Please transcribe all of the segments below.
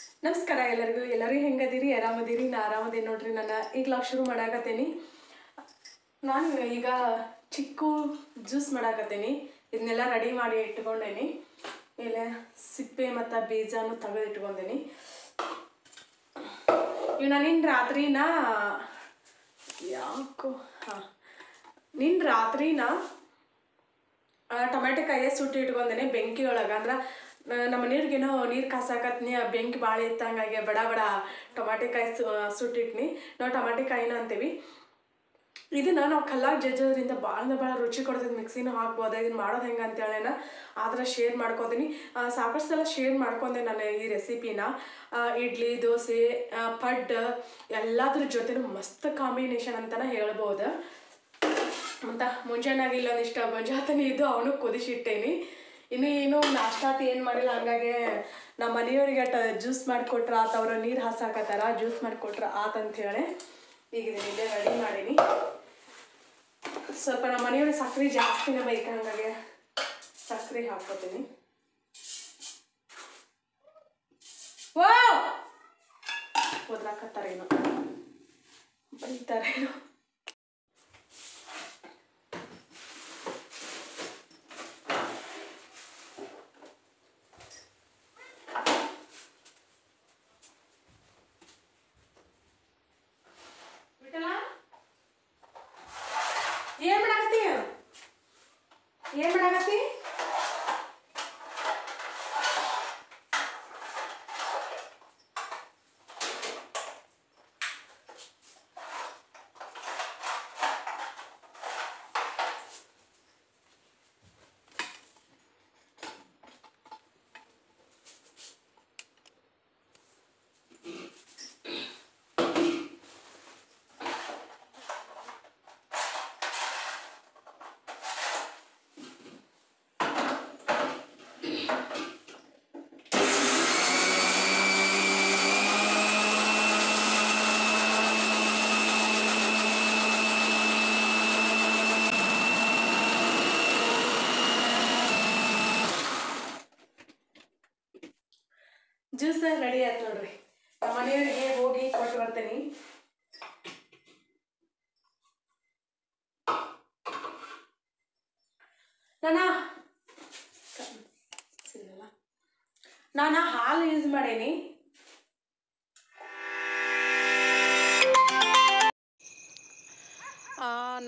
ನಮಸ್ಕಾರ ಎಲ್ಲರಿಗೂ. ಎಲ್ಲರೂ ಹೆಂಗದಿರಿ? ಆರಾಮದಿರಿ? ನಾ ಆರಾಮದೇನಿ ನೋಡ್ರಿ. ನಾನು ಈಗ ಶುರು ಮಾಡಾಕತ್ತೇನಿ. ನಾನು ಈಗ ಚಿಕ್ಕು ಜ್ಯೂಸ್ ಮಾಡಾಕತ್ತೇನಿ. ಇದನ್ನೆಲ್ಲ ರೆಡಿ ಮಾಡಿ ಇಟ್ಕೊಂಡೇನಿ. ಇಲ್ಲ ಸಿಪ್ಪೆ ಮತ್ತು ಬೀಜನೂ ತೆಗೆದು ಇಟ್ಕೊಂಡೇನಿ. ಇವು ನಾನು ನಿನ್ನ ರಾತ್ರಿನ ಯಾಕೋ, ಹಾಂ. ನಿನ್ನ ರಾತ್ರಿನ ಟೊಮೆಟೊ ಕಾಯಿ ಸುಟ್ಟಿ ಇಟ್ಕೊಂಡೇನೆ ಬೆಂಕಿ ಒಳಗೆ ಅಂದ್ರೆ ನಮ್ಮ ಮನೆಯವ್ರಿಗೇನೋ ನೀರು ಕಾಸಾಕತ್ನಿ, ಆ ಬೆಂಕಿ ಭಾಳ ಹಂಗಾಗಿ ಬಡ ಬಡ, ಟೊಮಾಟೆ ಕಾಯಿ ಸು ಸುಟ್ಟಿಟ್ನಿ. ನಾವು ಟೊಮಾಟೆ ಕಾಯಿನ ಅಂತೀವಿ. ಇದನ್ನ ನಾವು ಕಲ್ಲಾಗಿ ಜಜ್ಜೋದ್ರಿಂದ ಭಾಳ ಅಂದ್ರೆ ಭಾಳ ರುಚಿ ಕೊಡ್ತದೆ ಮಿಕ್ಸಿನೂ ಹಾಕ್ಬೋದು ಇದನ್ನ ಮಾಡೋದು ಹೆಂಗೆ ಅಂತೇಳೇನ ಆದ್ರೆ ಶೇರ್ ಮಾಡ್ಕೊತೀನಿ. ಸಾಕಷ್ಟು ಸಲ ಶೇರ್ ಮಾಡ್ಕೊಂಡೆ ನಾನು ಈ ರೆಸಿಪಿನ. ಇಡ್ಲಿ, ದೋಸೆ ಪಡ್ ಎಲ್ಲದ್ರ ಜೊತೆನೂ ಮಸ್ತ್ ಕಾಂಬಿನೇಷನ್ ಅಂತಲೇ ಹೇಳ್ಬೋದು. ಅಂತ ಮುಂಜಾನಾಗಿಲ್ಲ ಒಂದಿಷ್ಟು ಮಂಜಾತನೇ ಇದ್ದು ಅವನು ಕುದಿಸಿಟ್ಟೇನಿ. ಇನ್ನು ಏನು ನಾಷ್ಟಾತ್ ಏನು ಮಾಡಿಲ್ಲ, ಹಂಗಾಗಿ ನಮ್ಮ ಮನೆಯವರಿಗೆ ಟ ಜ್ಯೂಸ್ ಮಾಡಿಕೊಟ್ರ ಆತ, ಅವರು ನೀರು ಹಾಸಾಕತ್ತಾರ ಜ್ಯೂಸ್ ಮಾಡಿಕೊಟ್ರ ಹೇಳಿ ಈಗ ಇದನ್ನ ಇಲ್ಲೇ ರೆಡಿ ಮಾಡೀನಿ. ಸ್ವಲ್ಪ ನಮ್ಮ ಮನೆಯವ್ರಿಗೆ ಸಕ್ಕರೆ ಜಾಸ್ತಿನೇ ಬೇಕು ಹಂಗಾಗಿ ಸಕ್ಕರೆ ಹಾಕ್ಕೋತೀನಿ. ಓದ್ಲಾಕತ್ತಾರೇನು ಬೈತಾರೇನೋ ಬಿಟ್ಟಲ್ಲ ಏನ್ ಮಾಡಾಕತ್ತಿ ಏನ್ ಮಾಡಾಕತ್ತಿ ಜ್ಯೂಸ್ ರೆಡಿ ಆಯ್ತು ನೋಡ್ರಿ ನಮ್ಮ ಮನೆಯವರಿಗೆ ಹೋಗಿ ಕೊಟ್ಟು ಬರ್ತೀನಿ ನಾನ ನಾನು ಹಾಲು ಯೂಸ್ ಮಾಡೇನಿ.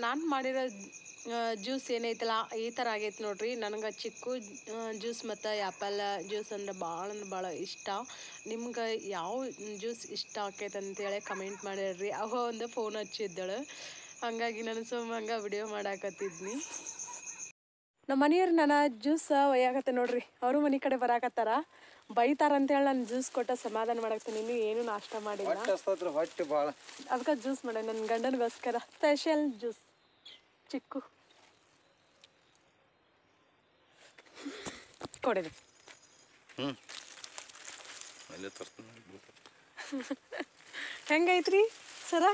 ನಾನು ಮಾಡಿರೋ ಜ್ಯೂಸ್ ಏನೈತಲ್ಲ ಈ ಥರ ಆಗೈತೆ ನೋಡ್ರಿ. ನನಗೆ ಚಿಕ್ಕು ಜ್ಯೂಸ್ ಮತ್ತು ಆ್ಯಪಲ್ ಜ್ಯೂಸ್ ಅಂದ್ರೆ ಭಾಳ ಅಂದ್ರೆ ಭಾಳ ಇಷ್ಟ. ನಿಮ್ಗೆ ಯಾವ ಜ್ಯೂಸ್ ಇಷ್ಟ ಆಕೈತೆ ಅಂತೇಳಿ ಕಮೆಂಟ್ ಮಾಡಿರ್ರಿ ಅವ ಒಂದು ಫೋನ್ ಹಚ್ಚಿದ್ದಳು. ಹಾಗಾಗಿ ನಾನು ಸುಮ್ಮ ಹಂಗೆ ವಿಡಿಯೋ ಮಾಡಾಕತ್ತಿದ್ನಿ. ನಮ್ಮ ಮನೆಯವ್ರು ನಾನು ಜ್ಯೂಸ್ ಒಯ್ಯಾಕತ್ತೆ ನೋಡ್ರಿ. ಅವರು ಮನೆ ಕಡೆ ಬರಾಕತ್ತಾರ. ಬೈತಾರ ಅಂತೇಳಿ ನಾನು ಜ್ಯೂಸ್ ಕೊಟ್ಟ ಸಮಾಧಾನ ಮಾಡಕ್ಕೆ ನೀನು ಏನು ನಾಷ್ಟ ಮಾಡಿಲ್ಲ. ಹೊಟ್ಟೆ ಭಾಳ. ಅದಕ್ಕೆ ಜ್ಯೂಸ್ ಮಾಡ ನನ್ನ ಗಂಡನಿಗೋಸ್ಕರ. Special juice. ಚಿಕ್ಕು. ಕೊಡಿರಿ. ಹೆಂಗೈತ್ರಿ ಸರ?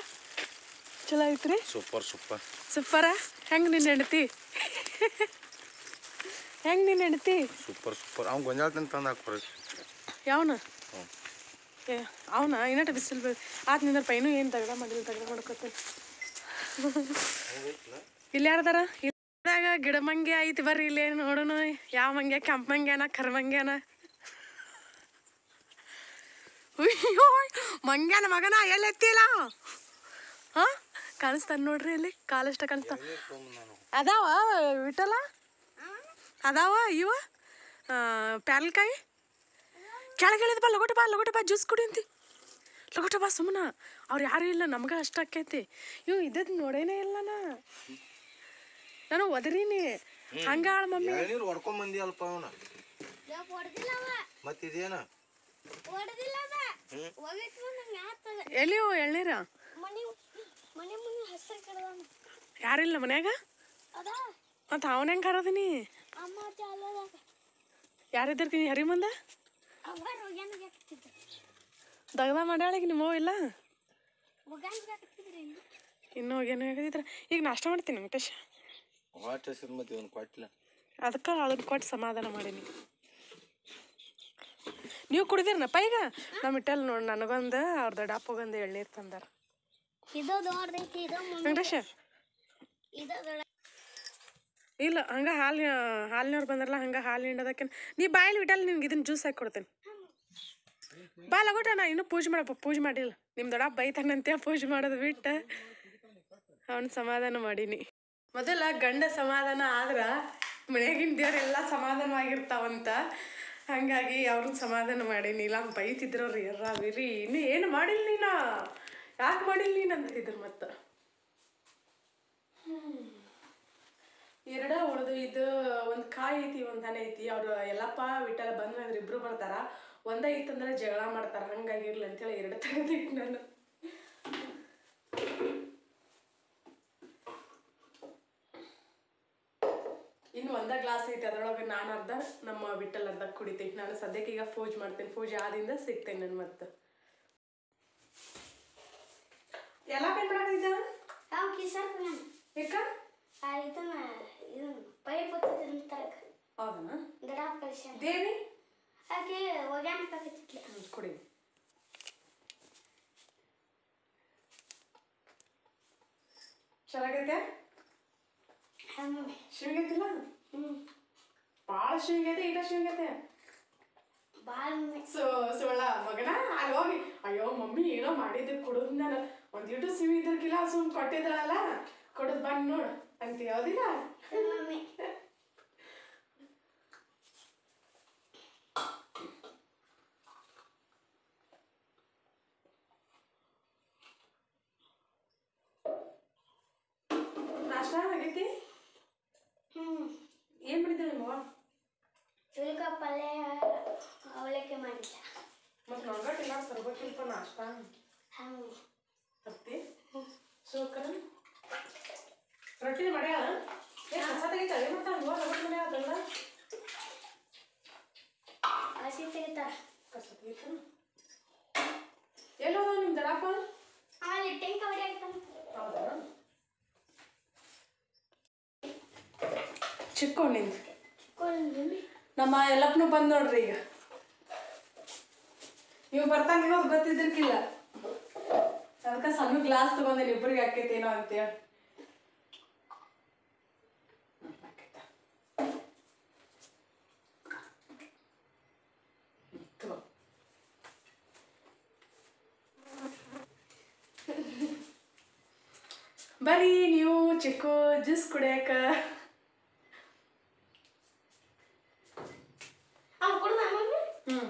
ಚಲೋ ಐತ್ರಿ? Super super. ಸೂಪರ? ಹೆಂಗೆ ನಿನ್ನ ಹೆಂಡತಿ? ಹೆಂಗೆ ನಿನ್ನ ಹೆಂಡತಿ? Super super. ಅವ್ನು ಗೊಂಜಾಳ ತಿಂದು ತಂದು ಹಾಕ್ಬಾರ್ದು ಯಾವನ? ಏ ಅವನ? ಇನ್ನಟ ಬಿಸಿಲು ಬೇ ಆತ್ ನಿಂದ್ರ ಪೈನು ಏನು ತಗಡ ಮಾಡಿಲ್ಲ ತಗಡ ಮಾಡ್ಕೊತೇನೆ. ಇಲ್ಲಿ ಯಾರ್ದಾರ? ಇಲ್ಲಾಗ ಗಿಡ ಮಂಗೆ ಐತಿ ಬರ್ರಿ ಇಲ್ಲಿ ನೋಡೋಣ ಯಾವ ಮಂಗೆ ಕೆಂಪ ಮಂಗ್ಯಾನ ಕರ್ ಮಂಗ್ಯಾನ? ಅಯ್ಯೋ ಮಂಗ್ಯಾನ ಮಗನ ಎಲ್ಲಿ ಎತ್ತಿಲ್ಲ? ಹಾ? ಕಾಣಿಸ್ತಾನ ನೋಡ್ರಿ ಇಲ್ಲಿ ಕಾಲಷ್ಟ ಕಾಣಿಸ್ತ ಅದಾವ ವಿಟಲ ಅದಾವ ಇವ? ಪ್ಯಾಲ್ಕಾಯಿ? ಕೆಳಗಿಳಿದ ಬಾ ಲಗೋಟ ಬಾ ಲಗೋಟ ಬಾ ಜ್ಯೂಸ್ ಕುಡಿ ಅಂತಿ. ಲಗೋಟ ಬಾ ಸುಮ್ಮನ ಅವ್ರು ಯಾರು ಇಲ್ಲ ನಮ್ಗೆ ಅಷ್ಟ ಆಕೈತಿ. ಇವು ಇದ್ದದ್ ನೋಡೇನೇ ಇಲ್ಲ ನಾ. ನಾನು ಒದರೀನಿ. ಹಂಗ ಆಳ ಮಮ್ಮಿ. ಎಳ್ನೀರು ಹೊಡ್ಕೊಂಡ್ ಬಂದಿ ಅಲ್ಪ ಅವನ ಮತ್ತಿದೇನ ಎಲ್ಲಿಯೋ ಎಳ್ನೀರ? ಯಾರಿಲ್ಲ ಮನ್ಯಾಗ? ಮತ್ತು ಅವನ ಹೆಂಗೆ ಕರದೀನಿ? ಯಾರಿದ್ದಿರ್ತೀನಿ ಹರಿ ಮುಂದ? ದಗದ ಈಗ ನಿಮ್ಮ ಇಲ್ಲ? ಇನ್ನೂ ಹೋಗ್ಯಾನು ಹೇಳಿದ್ರ ಈಗ ನಾಷ್ಟ ಮಾಡ್ತೀನಿ ವೆಂಕಟೇಶ ಅದಕ್ಕೆ ಅದನ್ನ ಕೊಟ್ಟು ಸಮಾಧಾನ ಮಾಡೀನಿ. ನೀವು ಕುಡಿದಿರನಪ್ಪ ಈಗ ನಮ್ಮ ಇಟ್ಟಲ್ಲಿ ನೋಡಿ ನನಗೊಂದು ಅವ್ರ ದೊಡ್ಡಪ್ಪಗೊಂದು ಎಳ್ನೀರು ತಂದಾರ. ವೆಂಕಟೇಶ. ಇಲ್ಲ, ಹಂಗೆ ಹಾಲು ಹಾಲಿನವ್ರು ಬಂದ್ರಲ್ಲ, ಹಂಗೆ ಹಾಲು ಹಿಂಡೋದಕ್ಕೆ. ನೀ ಬಾಯಲ್ಲಿ ಬಿಟ್ಟಲ್ಲ ನಿನ್ಗೆ ಇದನ್ನ ಜ್ಯೂಸ್ ಹಾಕಿ ಕೊಡ್ತೇನೆ. ಬಾ, ಲಗೋಟ ನಾ ಇನ್ನೂ ಪೂಜೆ ಮಾಡಪ್ಪ, ಪೂಜೆ ಮಾಡಿಲ್ಲ. ನಿಮ್ಮ ದೊಡ ಬೈತಾನಂತೆ, ಪೂಜೆ ಮಾಡೋದು ಬಿಟ್ಟು. ಅವನು ಸಮಾಧಾನ ಮಾಡೀನಿ. ಮೊದಲ ಗಂಡ ಸಮಾಧಾನ ಆದ್ರೆ ಮನೆಯಾಗಿನ ದೇವರೆಲ್ಲ ಸಮಾಧಾನವಾಗಿರ್ತಾವಂತ. ಹಂಗಾಗಿ ಅವ್ರನ್ನ ಸಮಾಧಾನ ಮಾಡೀನಿ. ಇಲ್ಲ ಬೈತಿದ್ರು ಅವ್ರು ಎರ್ರ ವಿರಿ ಇನ್ನು ಏನು ಮಾಡಿಲ್ಲ ನೀನಾ? ಯಾಕೆ ಮಾಡಿಲ್ಲ ನೀನು ಅಂತಿದ್ರು ಮತ್ತೆ? ಎರಡ ಉಳಿದು ಇದು ಒಂದು ಕಾಯಿ ಐತಿ ಒಂದು ದನ ಐತಿ. ಅವ್ರು ಎಲ್ಲಪ್ಪ ವಿಠಲ ಬಂದ್ರೆ ಅಂದ್ರೆ ಇಬ್ರು ಬರ್ತಾರ. ಒಂದ ಇತ್ತಂದ್ರೆ ಜಗಳ ಮಾಡ್ತಾರ. ಹಂಗಾಗಿರ್ಲಿ ಅಂತೇಳಿ ಎರಡು ತೆಗೆದಿಟ್ಟು ನಾನು. ಇನ್ನು ಒಂದ ಗ್ಲಾಸ್ ಐತಿ. ಅದರೊಳಗೆ ನಾನು ಅರ್ಧ ನಮ್ಮ ವಿಠಲ್ ಅರ್ಧ ಕುಡಿತೀನಿ ನಾನು ಸದ್ಯಕ್ಕೆ ಈಗ ಪೂಜೆ ಮಾಡ್ತೇನೆ. ಪೂಜೆ ಆದಿಂದ ಸಿಗ್ತೇನೆ ನಾನು ಮತ್ತೆ. ಎಲ್ಲ ಪೇನ್ ಮಾಡಾಕಿದ್ದ ಯಾಕ ಇದನ್ನ ಇದನ್ನ ಪೈಪ್ ಹೊತ್ತಿದ್ದ ತರಕ ಹೌದನಾ? ದೊಡ್ಡ ಕಳ್ಸ್ಯಾನ ದೇವಿ? ಆಕೆ ಒಗ್ಯಾನ ಪಾಕತ್ತಿದ್ಲ ಹ್ಮ್, ಕುಡಿ. ಚೆನ್ನಾಗೈತೆ? ಶಿವಗೈತಿಲ್ಲ ಭಾಳ ಶಿವಗೈತೆ ಈಗ ಶಿವಗೈತೆ ಸೊ ಸೋಳ ಮಗನ ಅಲ್ಲಿ ಹೋಗಿ. ಅಯ್ಯೋ ಮಮ್ಮಿ ಏನೋ ಮಾಡಿದ್ದು ಕೊಡೋದ್ ನಾನು ಒಂದಿಟ್ಟು ಸಿವಿ ಇದ್ರಕ್ಕಿಲ್ಲ ಸುಮ್ ಕೊಟ್ಟಿದ್ದಳಲ್ಲ. ಕೊಡದ್ ಬಂದ್ ನೋಡ್. ಅಂತ ಯಾವ್ದಿಲ್ಲ ಮಮ್ಮಿ ನಾಷ್ಟ ಆಗೈತಿ ಹ್ಞೂ ಏನ್ ಮಾಡಿದ್ದೆ ನಿಮ್ಮವ್ವ ಚುಲ್ಕ ಪಲ್ಯ ಅವಲಕ್ಕಿ ಮಾಡಿದ್ದ ಮತ್ ನಂಗಟ್ಟಿಲ್ಲ ತರ್ಬೇಕಿಲ್ಪ ನಾಷ್ಟ ಹ್ಞೂ ಹತ್ತಿ ಸೋಕರ ರೊಟ್ಟಿ ಮಾಡ್ಯಾಳ ಏ ಕಸ ತೆಗಿತ ಏನ್ ಮಾಡ್ತಾಳ ಇವಾಗ ರೊಟ್ಟಿ ಮನೆ ಅದಲ್ಲ ಹಸಿ ತೆಗಿತಾರ ಕಸ ತೆಗಿತ ಎಲ್ಲೋದ ನಿಮ್ ದಡಪ್ಪ ಆಮೇಲೆ ಟೆಂಕ ಹೊಡಿಯಾಕ್ತಾನ ಹೌದಾ ನಮ್ಮ ಎಲ್ಲಪ್ಪನು ಬಂದ್ ನೋಡ್ರಿ ಈಗ. ನೀವು ಬರ್ತಾನೆ ಇವಾಗ ಗೊತ್ತಿದ್ದಿರ್ಕಿಲ್ಲ. ಅದಕ್ಕೆ ಸಣ್ಣ ಗ್ಲಾಸ್ ತಗೊಂಡೇನಿ ಇಬ್ಬರಿಗೆ ಹಾಕೈತೇನೋ ಅಂತೇಳಿ. ಹೇಳಿ ಬರೀ ನೀವು ಚಿಕ್ಕು ಜ್ಯೂಸ್ ಕುಡಿಯಾಕ ಅವ್ನು ಕುಡ್ದ ಮಮ್ಮಿ ಹ್ಮ್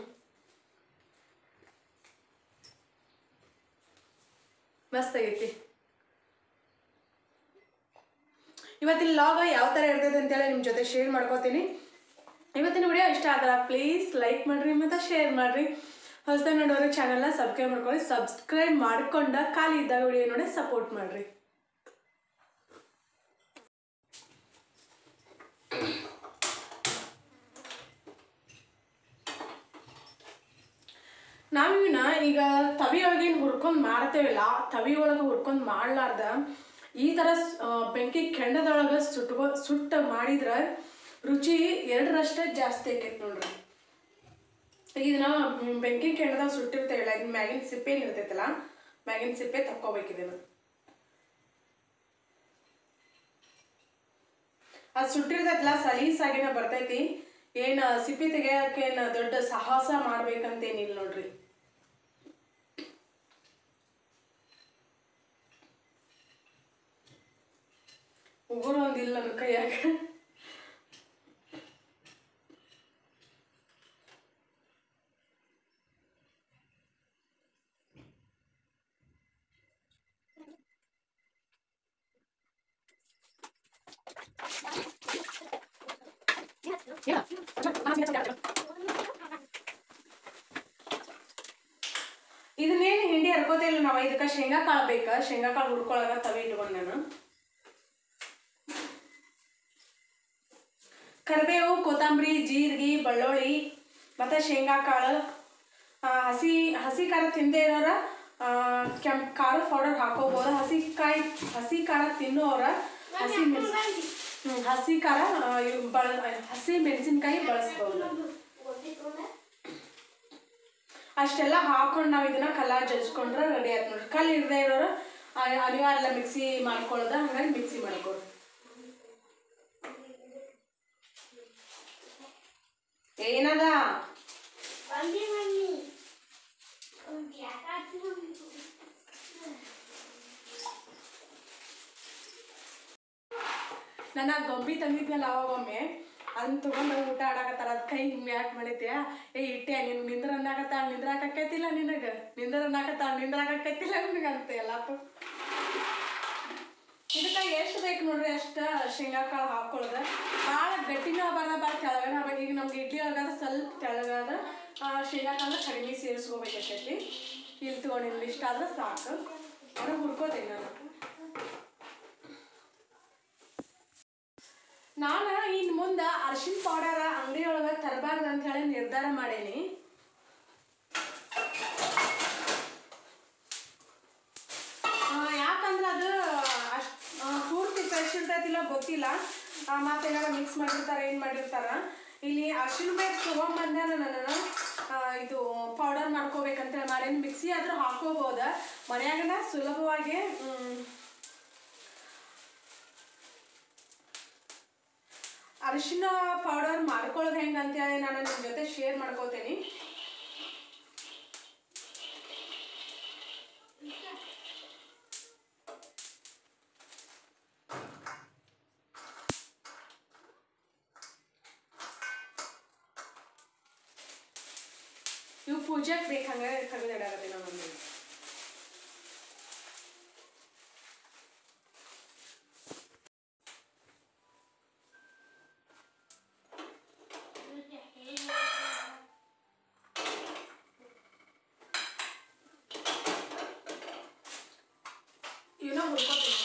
ಮಸ್ತ್ ಆಗೈತಿ ಇವತ್ತಿನ ಲಾಗ್ ಯಾವ ಥರ ಇರ್ತೈತೆ ಅಂತೇಳಿ ನಿಮ್ಮ ಜೊತೆ ಶೇರ್ ಮಾಡ್ಕೋತೀನಿ. ಇವತ್ತಿನ ವಿಡಿಯೋ ಇಷ್ಟ ಆದ್ರೆ ಪ್ಲೀಸ್ ಲೈಕ್ ಮಾಡಿರಿ ಮತ್ತು ಶೇರ್ ಮಾಡಿರಿ. ಹೊಸದಾಗಿ ನೋಡೋರು ಚಾನಲ್ನ ಸಬ್ಸ್ಕ್ರೈಬ್ ಮಾಡ್ಕೊಳ್ಳಿ ಸಬ್ಸ್ಕ್ರೈಬ್ ಮಾಡ್ಕೊಂಡ ಖಾಲಿ ಇದ್ದಾಗ ವಿಡಿಯೋ ನೋಡಿ ಸಪೋರ್ಟ್ ಮಾಡಿರಿ. ನಾವಿನ ಈಗ ತವಿ ಒಳಗೇನು ಹುರ್ಕೊಂಡು ಮಾಡ್ತೇವಲ್ಲ ತವಿ ಒಳಗೆ ಹುರ್ಕೊಂಡು ಮಾಡ್ಲಾರ್ದ. ಈ ಥರ ಬೆಂಕಿ ಕೆಂಡದೊಳಗೆ ಸುಟ್ಬ ಸುಟ್ಟು ಮಾಡಿದ್ರೆ ರುಚಿ ಎರಡರಷ್ಟೇ ಜಾಸ್ತಿ ಆಕೈತೆ ನೋಡ್ರಿ. ಇದನ್ನ ಬೆಂಕಿ ಕೆಂಡದಾಗ ಸುಟ್ಟಿರ್ತೇವಲ್ಲ ಇದು ಮ್ಯಾಗಿನ ಸಿಪ್ಪೆ ಇರ್ತೈತಲ್ಲ, ಮ್ಯಾಗಿನ ಸಿಪ್ಪೆ ತಕ್ಕೋಬೇಕಿದೆನ ಅದು ಸುಟ್ಟಿರ್ತೈತಲ್ಲ, ಸಲೀಸಾಗಿನ ಬರ್ತೈತಿ. ಏನು, ಸಿಪ್ಪೆ ತೆಗಿಯಕ್ಕೆ ಏನ್ ದೊಡ್ಡ ಸಾಹಸ ಮಾಡ್ಬೇಕಂತೇನಿಲ್ಲ ನೋಡ್ರಿ. ಉಗುರು ಒಂದಿಲ್ಲ ನನ್ನ ಕೈಯಾಗ ಇದನ್ನೇನು ಹಿಂಡಿ ಹರ್ಕೋತಿಲ್ಲ ನಾವು ಇದಕ್ಕೆ ಶೇಂಗಾ ಕಾಳು ಬೇಕಾ ಶೇಂಗಾ ಕಾಳು ಹುರ್ಕೊಳಗ ತವೆ ಇಟ್ಕೊಂಡು ನಾನು ಕರಿಬೇವು ಕೊತ್ತಂಬರಿ ಜೀರಿಗೆ ಬೆಳ್ಳುಳ್ಳಿ ಮತ್ತು ಶೇಂಗಾ ಕಾಳು ಹಸಿ ಹಸಿ ಖಾರ ತಿಂದೇ ಇರೋರ ಕೆಂಪ್ ಖಾರ ಪೌಡರ್ ಹಾಕೋಬೋದು? ಹಸಿ ಕಾಯಿ, ಹಸಿ ಖಾರ ತಿನ್ನೋರ, ಹಸಿ ಹಸಿ ಖಾರ ಬಳ, ಹಸಿ ಮೆಣಸಿನ್ಕಾಯಿ ಬಳಸ್ಬೋದು. ಅಷ್ಟೆಲ್ಲ ಹಾಕೊಂಡು ನಾವು ಇದನ್ನ ಕಲ್ಲ ಜಜ್ಕೊಂಡ್ರೆ ರೆಡಿ ಆಯ್ತು ನೋಡ್ರಿ. ಕಲ್ಲು ಇರದೇ ಇರೋರು ಅನಿವಾರ್ಯ ಮಿಕ್ಸಿ ಮಾಡ್ಕೊಳ್ಳೋದ ಹಂಗಾಗಿ ಮಿಕ್ಸಿ ಮಾಡ್ಕೊಡ್ರಿ ಏನದ ಬಂದಿ ಮಮ್ಮಿ ಒಂದು ಯಾಕಾಯ್ತು ಮಮ್ಮಿ ನನ್ನ ಗೊಂಬಿ ತಂದಿದ್ನಲ್ಲ ಅವಾಗೊಮ್ಮೆ ಅದನ್ನ ತಗೊಂಡು ಊಟ ಆಡಾಕತ್ತಾರ ಅದ್ ಕೈ ಹಿಂಗೆ ಯಾಕೆ ಮಾಡಿದ್ಯಾ? ಏ, ಇಟ್ಟೆ, ನಿನ್ ನಿಂದ್ರ ಅನ್ನಕತ್ತಾಳ ನಿಂದ್ರಾಕೈತಿಲ್ಲ ನಿನಗ? ನಿಂದ್ರ ಅನ್ನಕತ್ತಾಳ ನಿಂದ್ರಾಕೈತಿಲ್ಲ ನಿನಗ ಅಂತ ಎಲ್ಲಪ್ಪ ಇದಕ್ಕೆ ಎಷ್ಟು ಬೇಕು ನೋಡ್ರಿ? ಅಷ್ಟ ಶೇಂಗಾ ಕಾಳು ಹಾಕೊಳ್ಳೋದು ಭಾಳ ಗಟ್ಟಿನೂ ಆಗಬಾರ್ದ ಭಾಳ ಆಗ್ಬೇಕು ಈಗ ನಮ್ಗೆ ಇಡ್ಲಿ ಒಳಗಾದ್ರೆ ಸ್ವಲ್ಪ ತೆಳಗಾದ್ರೆ ಆ, ಶೇಂಗಾ ಕಾಳು ಕಡಿಮೆ ಸೇರಿಸ್ಕೋಬೇಕಾಕೈತಿ ಇಲ್ಲಿ ತೊಗೊಂಡಿಲ್ಲ ಇಷ್ಟ ಆದ್ರೆ ಸಾಕು. ಅವ್ರ ಹುರ್ಕೋತೀನಿ ನಾನು. ನಾನು ಇನ್ನು ಮುಂದೆ ಅರ್ಶಿನ ಪೌಡರ್ ಅಂಗಡಿಯೊಳಗೆ ತರಬಾರ್ದು ಅಂತ ಹೇಳಿ ನಿರ್ಧಾರ ಮಾಡೇನಿ. ಯಾಕಂದ್ರೆ ಅದು ಅಷ್ಟು ಪೂರ್ತಿ ಫ್ರೆಶ್ ಇರ್ತೈತಿಲ್ಲ ಗೊತ್ತಿಲ್ಲ. ಮತ್ತೆ ಏನಾರ ಮಿಕ್ಸ್ ಮಾಡಿರ್ತಾರೆ ಏನು ಮಾಡಿರ್ತಾರ. ಇಲ್ಲಿ ಅರ್ಶಿನ ಬೇಗ ತೊಗೊಂಬಂದ ನಾನು ಇದು ಪೌಡರ್ ಮಾಡ್ಕೋಬೇಕಂತ ಮಾಡೇನಿ ಮಿಕ್ಸಿ ಆದರೂ ಹಾಕೋಬೋದ? ಮನೆಯಾಗನ ಸುಲಭವಾಗಿ ಅರಿಶಿನ ಪೌಡರ್ ಮಾಡ್ಕೊಳ್ಳೋದು ಹೆಂಗೆ ಅಂತೇಳಿ ನಾನು ನಿಮ್ಮ ಜೊತೆ ಶೇರ್ ಮಾಡ್ಕೋತೀನಿ ಇವು ಪೂಜೆಗೆ ಬೇಕು ಹಂಗೆ ತೆಗೆದಿಡಾಗತ್ತೆ ನಮ್ಮ ಮಮ್ಮಿ ಇವನ್ನ ಹುರ್ಕೋತೀನಿ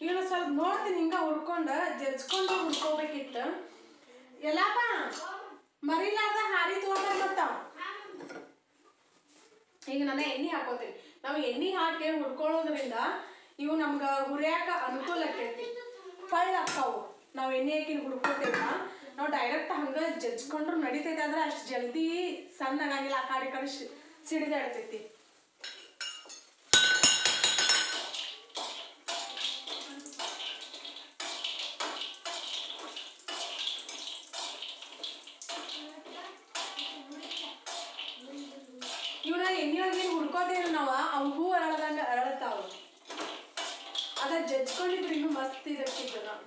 ಇವನ್ನ ಸ್ವಲ್ಪ ನೋಡ್ತೀನಿ ಹಿಂಗ ಹುರ್ಕೊಂಡು ಜಜ್ಕೊಂಡು ಹುರ್ಕೋಬೇಕಿತ್ತು ಎಲ್ಲಪ್ಪ, ಮರಿಲಾರ್ದ ಹಾರಿ ತಗೊಂಡ್ರೆ ಮತ್ತ ಈಗ ನಾನು ಎಣ್ಣೆ ಹಾಕೋತೀನಿ. ನಾವು ಎಣ್ಣೆ ಹಾಕಿ ಹುಡ್ಕೊಳ್ಳೋದ್ರಿಂದ ಇವು ನಮ್ಗೆ ಹುರಿಯಾಕ ಅನುಕೂಲ ಆಕೈತಿ. ಪಳ್ಳ ಆಗ್ತಾವು ನಾವು ಎಣ್ಣೆ ಹಾಕಿ ಹುಡ್ಕೋತೀವ ನಾವು ಡೈರೆಕ್ಟ್ ಹಂಗೆ ಜಜ್ಕೊಂಡ್ರು ನಡಿತೈತೆ ಆದ್ರೆ ಅಷ್ಟು ಜಲ್ದಿ ಸಣ್ಣ ಆಗಂಗಿಲ್ಲ ಆ ಕಡೆ ಕಡೆ ಸಿಡಿದಾಡ್ತೈತಿ. ಇವನ್ನ ಎಣ್ಣೆಯೊಳಗೆ ಹುಡ್ಕೋತೇವೆ ನಾವು. ಅವು ಹೂ ಅರಳದಂಗೆ ಅರಳತಾವ ಅದ ಜಜ್ಕೊಂಡಿದ್ರು ಇನ್ನೂ ಮಸ್ತ್ ಇದಕ್ಕಿದ್ದು ನಾವು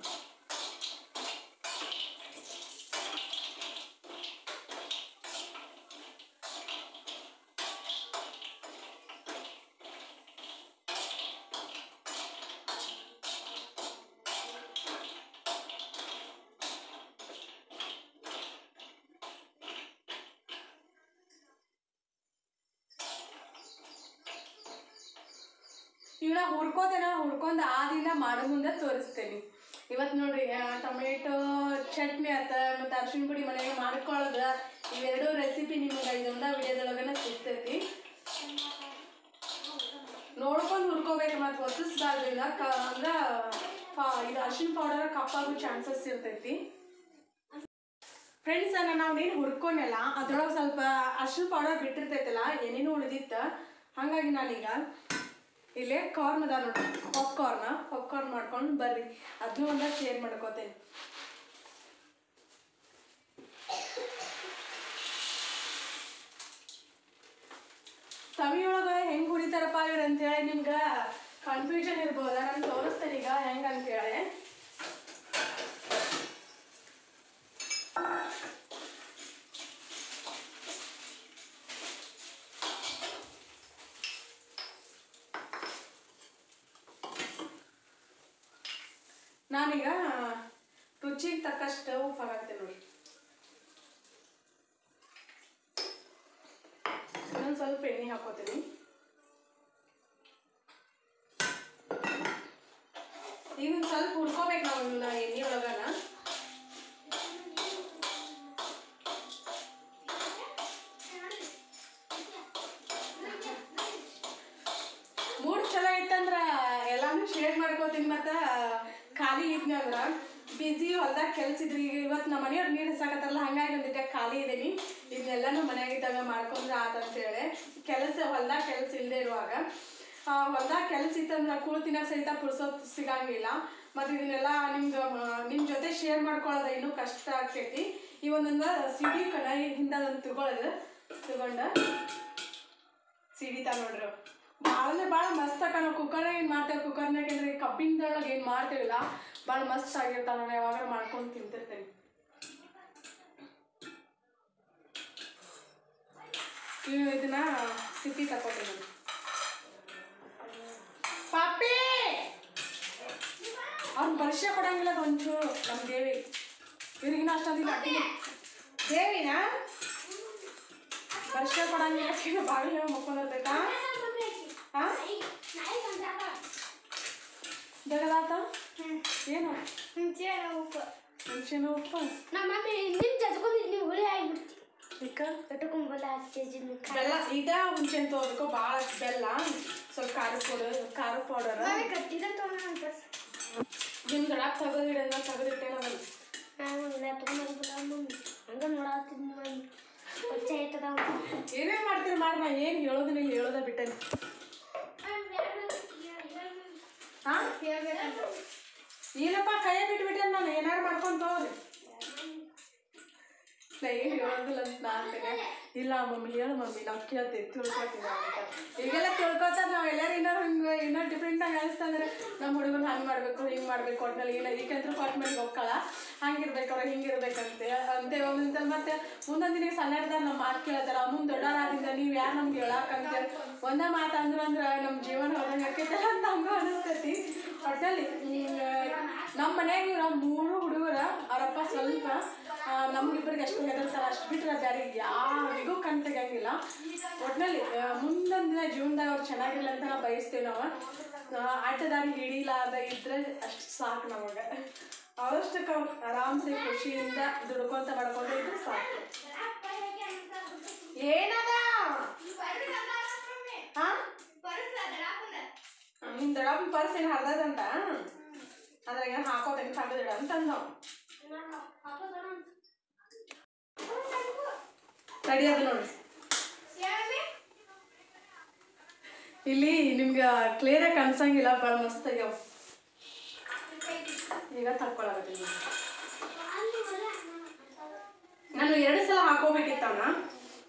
ಆ ದಿನ ಮಾಡೋ ಮುಂದೆ ತೋರಿಸ್ತೇನೆ. ಇವತ್ತು ನೋಡ್ರಿ ಟೊಮೆಟೊ ಚಟ್ನಿ ಆತ ಮತ್ತು ಅರ್ಶಿನ ಪುಡಿ ಮನೆಗೆ ಮಾಡ್ಕೊಳ್ಳೋದು ಇವೆರಡು ರೆಸಿಪಿ ನಿಮಗೆ ಇದೊಂದ ವಿಡಿಯೋದೊಳಗನ ಸಿಗ್ತೈತಿ. ನೋಡ್ಕೊಂಡು ಹುರ್ಕೋಬೇಕು ಮತ್ತು ಒತ್ತಿಸ್ಬಾರ್ದು ಇಲ್ಲ, ಕ, ಅಂದ್ರೆ ಇದು ಅರ್ಶಿನ ಪೌಡರ್ ಕಪ್ಪಾಗೋ ಚಾನ್ಸಸ್ ಇರ್ತೈತಿ. ಫ್ರೆಂಡ್ಸ್ ನಾವು ನೀನು ಹುರ್ಕೊಂಡೆಲ್ಲ ಅದ್ರೊಳಗೆ ಸ್ವಲ್ಪ ಅರ್ಶಿನ ಪೌಡರ್ ಬಿಟ್ಟಿರ್ತೈತಲ್ಲ, ಏನೇನು ಉಳಿದಿತ್ತ. ಹಾಗಾಗಿ ನಾನೀಗ ಇಲ್ಲೇ ಕಾರ್ನ್ ಅದ ನೋಡ್ರಿ ಪಾಪ್ಕಾರ್ನ ಪಾಪ್ಕಾರ್ನ್ ಮಾಡ್ಕೊಂಡು ಬರ್ರಿ. ಅದನ್ನೂ ಒಂದ ಶೇರ್ ಮಾಡ್ಕೋತೇನೆ? ತವಿಯೊಳಗೆ ಹೆಂಗೆ ಹುರಿತಾರಪ್ಪ ಇವ್ರು ಅಂತೇಳಿ ನಿಮ್ಗೆ ಕನ್ಫ್ಯೂಷನ್ ಇರ್ಬೋದ? ನಾನು ತೋರಿಸ್ತೇನೆ ಈಗ. ಹೆಂಗೆ ಅಂತೇಳಿ ನಾನೀಗ ರುಚಿಗೆ ತಕ್ಕಷ್ಟು ಉಪ್ಪು ಹಾಕ್ತೀನಿ ನೋಡಿ ಇನ್ನೊಂದು ಸ್ವಲ್ಪ ಎಣ್ಣೆ ಹಾಕೋತೀನಿ. ಆತಂತೇಳಿ ಕೆಲಸ ಹೊಲ್ದಾಗ ಕೆಲಸ ಇಲ್ಲದೆ ಇರುವಾಗ ಹೊಲ್ದಾಗ ಕೆಲಸ ಇತ್ತಂದ್ರೆ ತಿನ್ನಕ್ಕೆ ಸಹಿತ ಪುರ್ಸೋತ್ ಸಿಗಂಗಿಲ್ಲ. ಮತ್ತು ಇದನ್ನೆಲ್ಲ ನಿಮ್ಗೆ ನಿಮ್ಮ ಜೊತೆ ಶೇರ್ ಮಾಡ್ಕೊಳ್ಳೋದು ಇನ್ನೂ ಕಷ್ಟ ಆಗ್ತೈತಿ. ಈ ಒಂದೊಂದು ಸಿಡಿ ಕಣ ಹಿಂದೆ ಅದನ್ನು ತಗೊಳ್ಳೋದು ತಗೊಂಡ ಸಿಡಿತಾ ನೋಡ್ರಿ ಭಾಳ ಅಂದ್ರೆ ಭಾಳ ಮಸ್ತ್ ಕಣ ಕುಕ್ಕರ್ ಏನು ಮಾಡ್ತೇವೆ? ಕುಕ್ಕರ್ನಾಗ ಏನ್ರಿ ಕಬ್ಬಿನದೊಳಗೆ ಏನು ಮಾಡ್ತೇವಿಲ್ಲ? ಭಾಳ ಮಸ್ತ್ ಆಗಿರ್ತಾವ ನಾನು ಯಾವಾಗ ಮಾಡ್ಕೊಂಡು ತಿಂತಿರ್ತೇನೆ ಇವು ಇದನ್ನ ಸಿಪ್ಪಿ ತಗೋತೀನಿ ನಾನು ಪಾಪಿ! ಅವ್ನ ಪರಿಚಯ ಕೊಡಂಗಿಲ್ಲ ಒಂಚೂರು ನಮ್ಮ ದೇವಿ. ಇವ್ರಿಗಿನ ಅಷ್ಟೊಂದಿಲ್ಲ ದೇವಿನ ಪರಿಚಯ ಕೊಡಂಗಿಲ್ಲ ಬಾಗಿಲ ಮುಕ್ಕೊಂಡಿರ್ಬೇಕಾ ಹಾ ಜಗದಾತ ಏನು? ಮುಂಚೆನೂ ಉಪ್ಪು. ನಮ್ಮ ಮಮ್ಮಿ ನಿಮ್ ಜೊತೆ ನೀವು ಹುಳಿ ಆಗ್ಬಿಡ್ತಿ ಇಕ್ಕ ತಟ್ಕೊಂಬಲ್ಲ ಕೆಜಿ ಬೆಲ್ಲ ಇದ ಹುಂಚೆನ್ ತಗೋಬೇಕು ಭಾಳ ಬೆಲ್ಲ. ಸ್ವಲ್ಪ ಖಾರ ಪೌಡರ್ ಖಾರ ಪೌಡರ್. ಕಟ್ಟಿದ ತೊಗೊಂಡ ನಿಮ್ ಗಡಾಪ್ ತೆಗೆದಿಡಂಗ ತೆಗೆದಿಟ್ಟೇನ ಅದನ್ನ ನಾನು ಇಲ್ಲ ತೊಗೊಂಡಿಲ್ಲ ಮಮ್ಮಿ. ಹಂಗ ನೋಡತ್ತಿದ್ ಮಮ್ಮಿ. ಪರಿಚಯ ಆಯ್ತದ ಏನೇನ್ ಮಾಡ್ತೀರಿ ಮಾಡಿ ನಾ ಏನು ಹೇಳೋದಿಲ್ಲ ಇಲ್ಲಿ ಹೇಳೋದ ಬಿಟ್ಟೇನೆ. ಹಾ ಇಲ್ಲಪ್ಪ ಕೈಯ ಬಿಟ್ಬಿಟ್ಟೆ ನಾನು. ಏನಾರು ಮಾಡ್ಕೊಂಡು ತಗೋರಿ. ನಾ ಏನು ಹೇಳೋದಿಲ್ಲ ಅಂತ ನಾ ಇಲ್ಲ, ಮಮ್ಮಿ, ಹೇಳು ಮಮ್ಮಿ, ನಾವು ಕೇಳ್ತೀವಿ, ತಿಳ್ಕೊತೀವಿ ಅಂತ. ಈಗೆಲ್ಲ ತಿಳ್ಕೊತಾರೆ ನಾವು ಎಲ್ಲರೂ ಏನಾರು ಹಿಂಗೆ ಇನ್ನೂ ಡಿಫ್ರೆಂಟಾಗಿ ಅನಿಸ್ತಂದ್ರೆ ನಮ್ಮ ಹುಡುಗನ ಹಂಗೆ ಮಾಡಬೇಕು, ಹಿಂಗೆ ಮಾಡಬೇಕು, ಒಟ್ನಲ್ಲಿ ಇಲ್ಲ ಈಗಂತೂ ಕೊಟ್ಟ ಮೇಲೆ ಹೋಗ್ಕಳ ಹಂಗಿರ್ಬೇಕು ಅವ್ರು, ಹಿಂಗಿರ್ಬೇಕಂತೆ. ಅಂತೆ ಒಂದಂತ ಮತ್ತೆ ಮುಂದೊಂದು ದಿನ ಸಣ್ಣ ಹಿಡ್ದಾಗ ನಮ್ಮ ಮಾತು ಕೇಳ್ತಾರ ಮುಂದೆ ದೊಡ್ಡವರಾದಿಂದ ನೀವು ಯಾರು ನಮ್ಗೆ ಹೇಳಕ್ಕಂತೆ ಒಂದೇ ಮಾತು ಅಂದ್ರೆ ಅಂದ್ರೆ ನಮ್ಮ ಜೀವನ ಹೋದಂಗೆ ಆಕೈತಲ್ಲ ಅಂತ ಹಂಗೆ ಅನಿಸ್ತೈತಿ. ಒಟ್ಟಲ್ಲಿ ನಮ್ಮ ಮನ್ಯಾಗ ಇರೋ ಮೂರು ಹುಡುಗರ, ಅವರಪ್ಪ ಸ್ವಲ್ಪ ನಮ್ಗಿಬ್ಬರಿಗೆ ಅಷ್ಟು ಹೆದರ್ತಾರ ಅಷ್ಟು ಬಿಟ್ಟರೆ ಬೇರೆ ಯಾರಿಗೂ ಕಣ್ ತೆಗಿಯಂಗಿಲ್ಲ ಒಟ್ನಲ್ಲಿ ಮುಂದಿನ ದಿನ ಜೀವನದಾಗ ಅವ್ರು ಚೆನ್ನಾಗಿಲ್ಲ ಅಂತ ನಾವು ಬಯಸ್ತೀವಿ ನಾವು. ಆ, ಅಡ್ಡದಾರಿ ಹಿಡಿಲಾರ್ದ ಇದ್ರೆ ಅಷ್ಟು ಸಾಕು ನಮಗೆ. ಅವರಷ್ಟಕ್ಕೆ ಅವ್ರು ಆರಾಮ್ಸೆ ಖುಷಿಯಿಂದ ದುಡ್ಕೊಂತ ಮಾಡ್ಕೊಂತ ಇದ್ರೆ ಸಾಕು. ಏನದ? ನಿಮ್ ದಡಾಪಿ ಪರ್ಸ್ ಏನು ಹರ್ದದಂತ? ಅದ್ರಾಗ ಹಾಕೋತೇನೆ ತಗದಿಡ ಅಂತ ನೋಡಿ ಅದ ನೋಡ್ರಿ ಇಲ್ಲಿ ನಿಮ್ಗೆ ಕ್ಲಿಯರಾಗಿ ಕಾಣಿಸಂಗಿಲ್ಲ ಭಾಳ ಮಸ್ತ್ ಆಗ್ಯಾವ. ಈಗ ತಕ್ಕೊಳಕತ್ತೀನಿ ನಾನು ಎರಡು ಸಲ ಹಾಕೋಬೇಕಿತ್ತವನ್ನ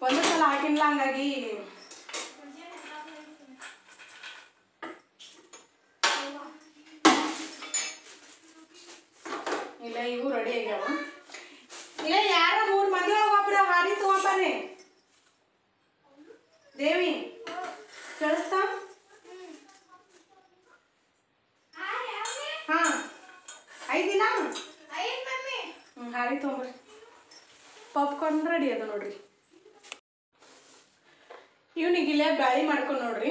ಒಂದು ಸಲ ಹಾಕಿಲ್ಲ ಹಂಗಾಗಿ ಇಲ್ಲ ಇವು ರೆಡಿ ಆಗ್ಯಾವ ಇಲ್ಲ ಯಾರ ಮೂರು ಮಂದಿ ಒಳಗೆ ಒಬ್ರು ಹಾರಿ ತಗೊಂಬರ್ರಿ ದೇವಿ ಕೇಳಿಸ್ತಾ ಹಾ ಐದಿನ ಹ್ಞೂ ಹಾರಿ ತೊಗೊಂಬರ್ರಿ ಪಾಪ್ಕಾರ್ನ್ ರೆಡಿ ಅದ ನೋಡ್ರಿ ಇವನಿಗೆ ಇಲ್ಲೇ ಬ್ಯಾಳಿ ಮಾಡ್ಕೊಂಡು ನೋಡ್ರಿ